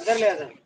इधर ले आ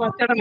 বাচ্চাটা